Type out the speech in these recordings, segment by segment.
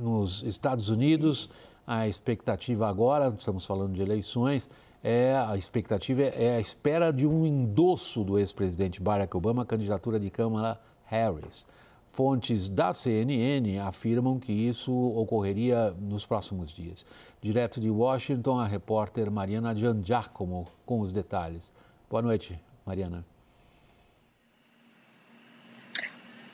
nos Estados Unidos, a expectativa agora, estamos falando de eleições, é a expectativa é a espera de um endosso do ex-presidente Barack Obama à candidatura de Kamala Harris. Fontes da CNN afirmam que isso ocorreria nos próximos dias. Direto de Washington, a repórter Mariana Giangiacomo com os detalhes. Boa noite, Mariana.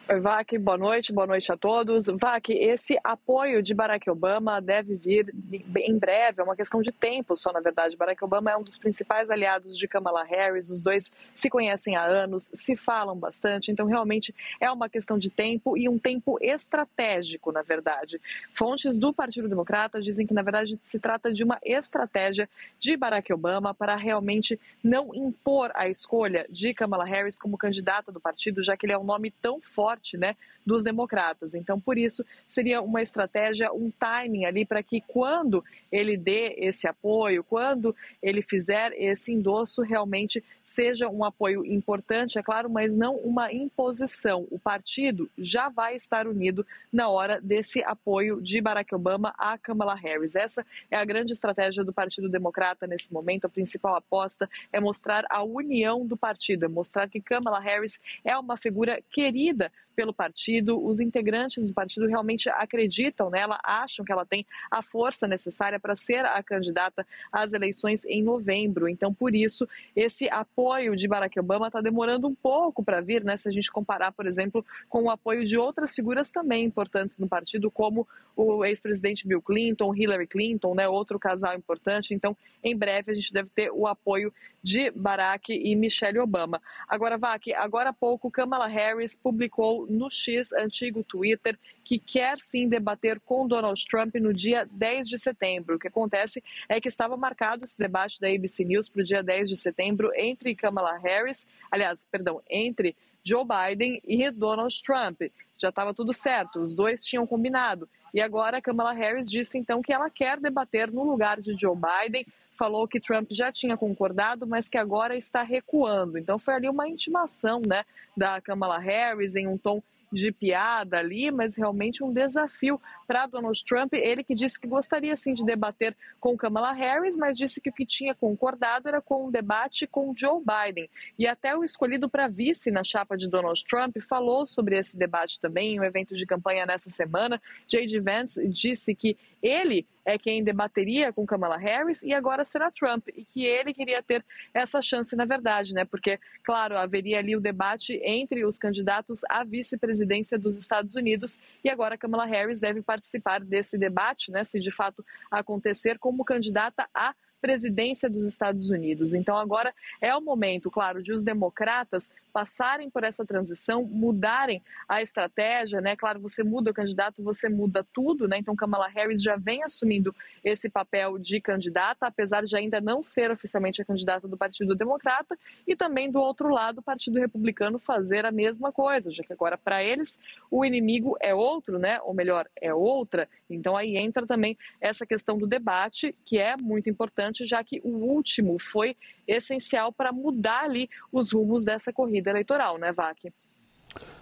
Vac, boa noite, boa noite a todos. Vac, esse apoio de Barack Obama deve vir em breve, é uma questão de tempo só, na verdade. Barack Obama é um dos principais aliados de Kamala Harris, os dois se conhecem há anos, se falam bastante, então realmente é uma questão de tempo e um tempo estratégico, na verdade. Fontes do Partido Democrata dizem que, na verdade, se trata de uma estratégia de Barack Obama para realmente não impor a escolha de Kamala Harris como candidata do partido, já que ele é um nome tão forte forte né, dos democratas. Então, por isso, seria uma estratégia, um timing ali para que quando ele dê esse apoio, quando ele fizer esse endosso, realmente seja um apoio importante, é claro, mas não uma imposição. O partido já vai estar unido na hora desse apoio de Barack Obama a Kamala Harris. Essa é a grande estratégia do Partido Democrata nesse momento. A principal aposta é mostrar a união do partido, é mostrar que Kamala Harris é uma figura querida pelo partido. Os integrantes do partido realmente acreditam nela, acham que ela tem a força necessária para ser a candidata às eleições em novembro. Então, por isso, esse apoio de Barack Obama está demorando um pouco para vir, né? Se a gente comparar, por exemplo, com o apoio de outras figuras também importantes no partido, como o ex-presidente Bill Clinton, Hillary Clinton, né? Outro casal importante. Então, em breve, a gente deve ter o apoio de Barack e Michelle Obama. Agora, Vac, agora há pouco, Kamala Harris publicou no X, antigo Twitter, que quer sim debater com Donald Trump no dia 10 de setembro. O que acontece é que estava marcado esse debate da ABC News para o dia 10 de setembro entre Kamala Harris, aliás, perdão, entre Joe Biden e Donald Trump. Já estava tudo certo, os dois tinham combinado. E agora Kamala Harris disse então que ela quer debater no lugar de Joe Biden falou que Trump já tinha concordado, mas que agora está recuando. Então foi ali uma intimação né, da Kamala Harris em um tom de piada ali, mas realmente um desafio para Donald Trump. Ele que disse que gostaria sim de debater com Kamala Harris, mas disse que o que tinha concordado era com um debate com Joe Biden. E até o escolhido para vice na chapa de Donald Trump falou sobre esse debate também em um evento de campanha nessa semana. J.D. Vance disse que ele é quem debateria com Kamala Harris e agora será Trump e que ele queria ter essa chance na verdade, né? Porque, claro, haveria ali o debate entre os candidatos à vice-presidência dos Estados Unidos e agora Kamala Harris deve participar desse debate, né? Se de fato acontecer como candidata a presidência dos Estados Unidos. Então, agora é o momento, claro, de os democratas passarem por essa transição, mudarem a estratégia, né? Claro, você muda o candidato, você muda tudo, né? Então, Kamala Harris já vem assumindo esse papel de candidata, apesar de ainda não ser oficialmente a candidata do Partido Democrata, e também do outro lado, o Partido Republicano fazer a mesma coisa, já que agora para eles o inimigo é outro, né? Ou melhor, é outra. Então, aí entra também essa questão do debate, que é muito importante importante, já que o último foi essencial para mudar ali os rumos dessa corrida eleitoral, né, Vac?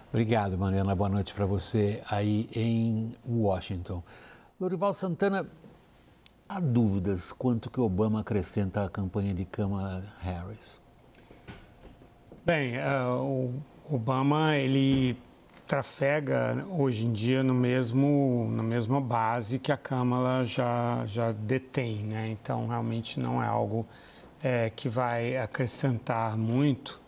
Obrigado, Mariana. Boa noite para você aí em Washington. Lorival Santana, há dúvidas quanto que Obama acrescenta à campanha de Kamala Harris? Bem, uh, o Obama ele trafega hoje em dia no mesmo, na mesma base que a Câmara já, já detém, né? Então, realmente não é algo é, que vai acrescentar muito.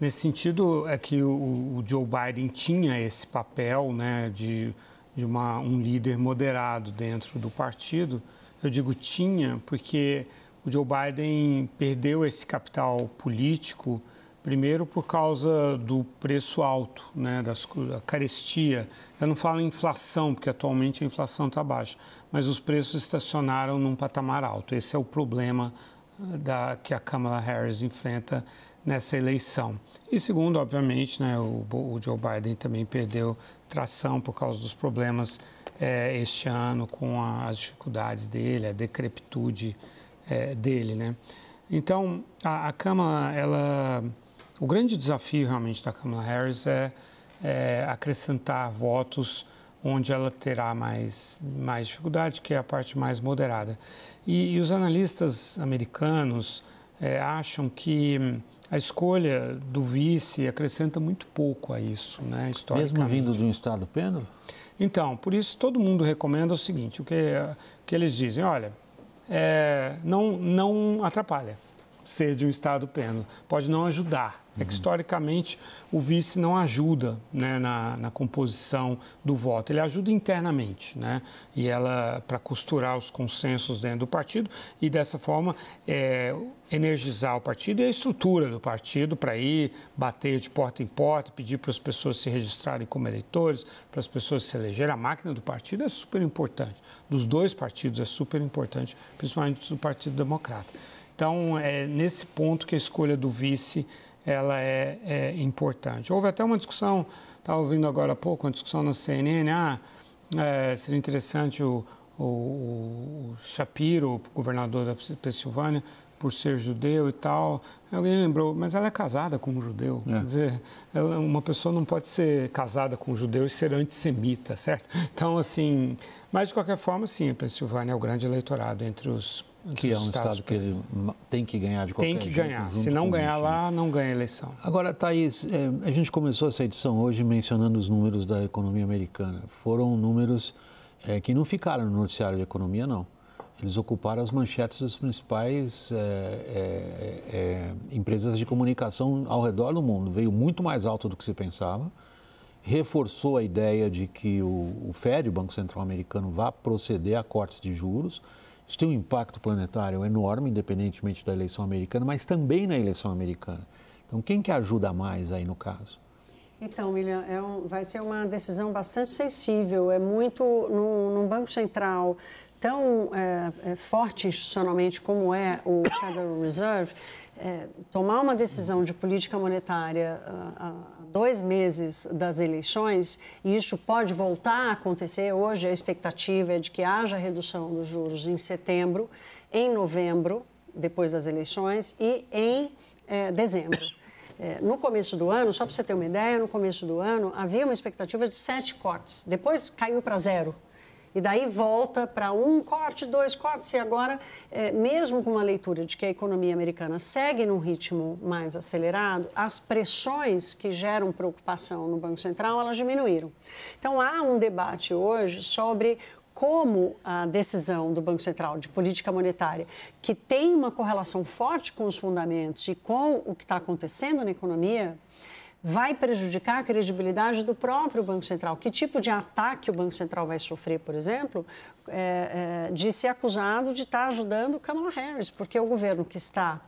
Nesse sentido, é que o, o Joe Biden tinha esse papel né, de, de uma, um líder moderado dentro do partido. Eu digo tinha porque o Joe Biden perdeu esse capital político Primeiro, por causa do preço alto, né, das, da carestia. Eu não falo inflação, porque atualmente a inflação está baixa, mas os preços estacionaram num patamar alto. Esse é o problema eh, da, que a Kamala Harris enfrenta nessa eleição. E segundo, obviamente, né, o, o Joe Biden também perdeu tração por causa dos problemas é, este ano com a, as dificuldades dele, a decrepitude é, dele, né? Então, a, a Câmara, ela o grande desafio realmente da Kamala Harris é, é acrescentar votos onde ela terá mais, mais dificuldade, que é a parte mais moderada. E, e os analistas americanos é, acham que hum, a escolha do vice acrescenta muito pouco a isso, né, Mesmo vindo de um estado pêndulo? Então, por isso todo mundo recomenda o seguinte, o que, que eles dizem, olha, é, não, não atrapalha ser de um estado pêndulo, pode não ajudar, é que, historicamente, o vice não ajuda né, na, na, composição do voto. Ele ajuda internamente, né? E ela, para costurar os consensos dentro do partido e, dessa forma, é, energizar o partido e a estrutura do partido para ir bater de porta em porta, pedir para as pessoas se registrarem como eleitores, para as pessoas se elegerem. A máquina do partido é super importante. Dos dois partidos é super importante, principalmente do Partido Democrata. Então, é nesse ponto que a escolha do vice ela é, é importante. Houve até uma discussão, estava ouvindo agora há pouco, uma discussão na CNN, ah, é, seria interessante o, o, o Shapiro, governador da Pensilvânia, por ser judeu e tal. Alguém lembrou, mas ela é casada com um judeu. É. Quer dizer, ela, uma pessoa não pode ser casada com um judeu e ser antissemita, certo? Então, assim, mas de qualquer forma, sim, a Pensilvânia é o grande eleitorado entre os que é um estado que ele tem que ganhar de qualquer. Tem que jeito, ganhar. Se não ganhar lá, não ganha a eleição. Agora, Thaís, é, a gente começou essa edição hoje mencionando os números da economia americana. Foram números é, que não ficaram no noticiário de economia, não. Eles ocuparam as manchetes das principais é, é, é, empresas de comunicação ao redor do mundo. Veio muito mais alto do que se pensava. Reforçou a ideia de que o, o Fed, o Banco Central Americano, vai proceder a cortes de juros isso tem um impacto planetário enorme, independentemente da eleição americana, mas também na eleição americana. Então, quem que ajuda mais aí no caso? Então, William, é um, vai ser uma decisão bastante sensível. É muito num, Banco Central tão é, é, forte institucionalmente como é o Federal Reserve, é, tomar uma decisão de política monetária a, a dois meses das eleições, e isso pode voltar a acontecer. Hoje a expectativa é de que haja redução dos juros em setembro, em novembro, depois das eleições, e em é, dezembro. É, no começo do ano, só para você ter uma ideia, no começo do ano havia uma expectativa de sete cortes, depois caiu para zero e daí volta para um corte, dois cortes, e agora, é, mesmo com uma leitura de que a economia americana segue num ritmo mais acelerado, as pressões que geram preocupação no Banco Central, elas diminuíram. Então, há um debate hoje sobre como a decisão do Banco Central de política monetária, que tem uma correlação forte com os fundamentos e com o que está acontecendo na economia, vai prejudicar a credibilidade do próprio Banco Central. Que tipo de ataque o Banco Central vai sofrer, por exemplo, é, é, de ser acusado de estar ajudando Kamala Harris, porque o governo que está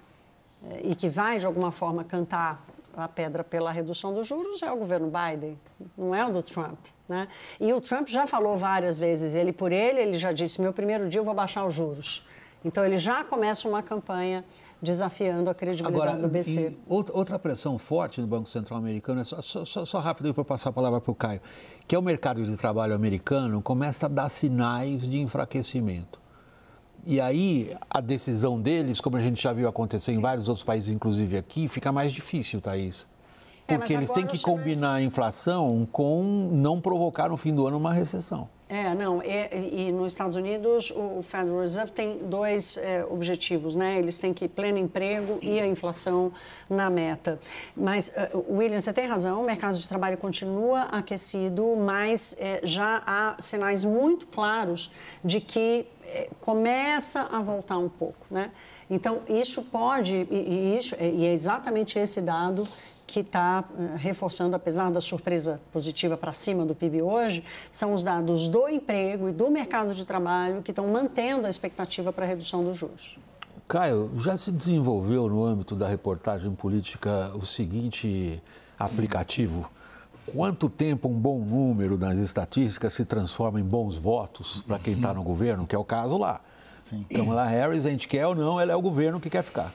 é, e que vai, de alguma forma, cantar a pedra pela redução dos juros é o governo Biden, não é o do Trump. Né? E o Trump já falou várias vezes, ele por ele, ele já disse, meu primeiro dia eu vou baixar os juros. Então, ele já começa uma campanha desafiando a credibilidade Agora, do BC. outra pressão forte no Banco Central americano, é só, só, só rápido para passar a palavra para o Caio, que é o mercado de trabalho americano começa a dar sinais de enfraquecimento. E aí, a decisão deles, como a gente já viu acontecer em vários outros países, inclusive aqui, fica mais difícil, Thaís. Porque é, eles têm que combinar a inflação com não provocar no fim do ano uma recessão. É, não, é, e nos Estados Unidos o Federal Reserve tem dois é, objetivos, né? Eles têm que pleno emprego e a inflação na meta. Mas, uh, William, você tem razão, o mercado de trabalho continua aquecido, mas é, já há sinais muito claros de que é, começa a voltar um pouco, né? Então, isso pode, e, e, isso, e é exatamente esse dado que está uh, reforçando, apesar da surpresa positiva para cima do PIB hoje, são os dados do emprego e do mercado de trabalho que estão mantendo a expectativa para a redução dos juros. Caio, já se desenvolveu no âmbito da reportagem política o seguinte aplicativo? Quanto tempo um bom número nas estatísticas se transforma em bons votos para quem está no governo, que é o caso lá? Sim. Kamala Harris, a gente quer ou não, ela é o governo que quer ficar.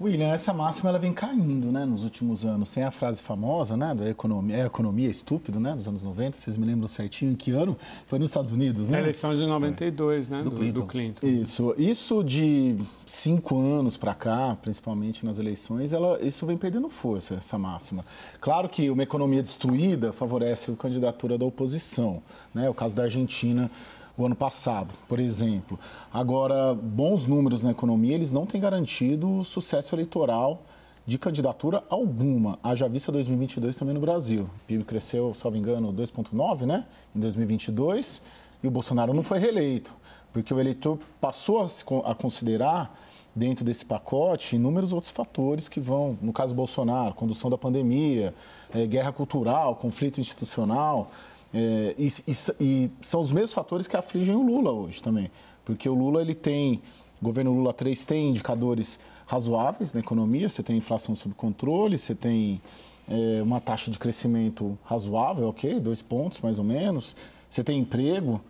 William, essa máxima ela vem caindo né, nos últimos anos. Tem a frase famosa né, da economia, é economia estúpido, né, dos anos 90, vocês me lembram certinho em que ano? Foi nos Estados Unidos, né? Eleição de 92, é. né, do, do, Clinton. do, Clinton. Isso, isso de cinco anos para cá, principalmente nas eleições, ela, isso vem perdendo força, essa máxima. Claro que uma economia destruída favorece a candidatura da oposição, né, o caso da Argentina o ano passado, por exemplo. Agora, bons números na economia, eles não têm garantido sucesso eleitoral de candidatura alguma. Haja vista 2022 também no Brasil. O PIB cresceu, salvo engano, 2,9, né? Em 2022, e o Bolsonaro não foi reeleito, porque o eleitor passou a considerar dentro desse pacote inúmeros outros fatores que vão, no caso Bolsonaro, condução da pandemia, é, guerra cultural, conflito institucional. É, e, e, e, são os mesmos fatores que afligem o Lula hoje também. Porque o Lula, ele tem, o governo Lula 3 tem indicadores razoáveis na economia, você tem inflação sob controle, você tem é, uma taxa de crescimento razoável, ok, dois pontos mais ou menos, você tem emprego,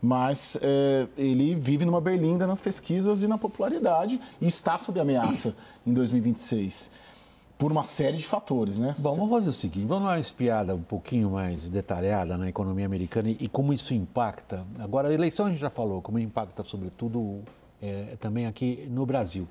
mas é, ele vive numa berlinda nas pesquisas e na popularidade e está sob ameaça em 2026 por uma série de fatores, né? Bom, vamos fazer o seguinte, vamos dar uma espiada um pouquinho mais detalhada na economia americana e, como isso impacta. Agora, a eleição a gente já falou, como impacta sobretudo é, também aqui no Brasil.